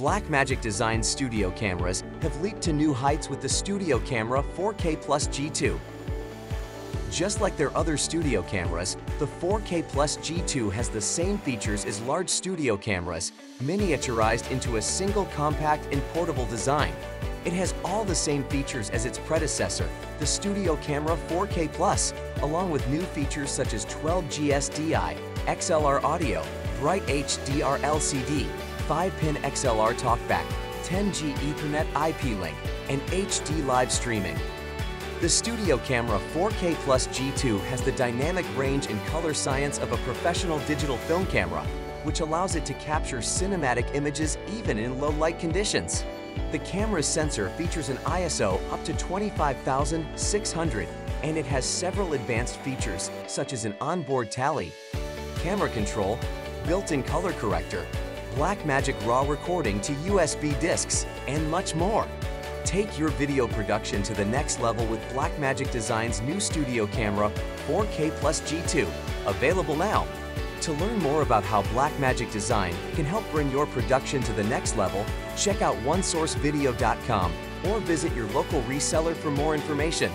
Blackmagic Design studio cameras have leaped to new heights with the Studio Camera 4K Plus G2. Just like their other studio cameras, the 4K Plus G2 has the same features as large studio cameras, miniaturized into a single compact and portable design. It has all the same features as its predecessor, the Studio Camera 4K Plus, along with new features such as 12G-SDI, XLR audio, Bright HDR LCD, 5-pin XLR TalkBack, 10G Ethernet IP link, and HD live streaming. The Studio Camera 4K Plus G2 has the dynamic range and color science of a professional digital film camera, which allows it to capture cinematic images even in low light conditions. The camera's sensor features an ISO up to 25,600 and it has several advanced features such as an onboard tally, camera control, built-in color corrector, Blackmagic RAW recording to USB discs, and much more. Take your video production to the next level with Blackmagic Design's new studio camera 4K Plus G2, available now. To learn more about how Blackmagic Design can help bring your production to the next level, check out OneSourceVideo.com or visit your local reseller for more information.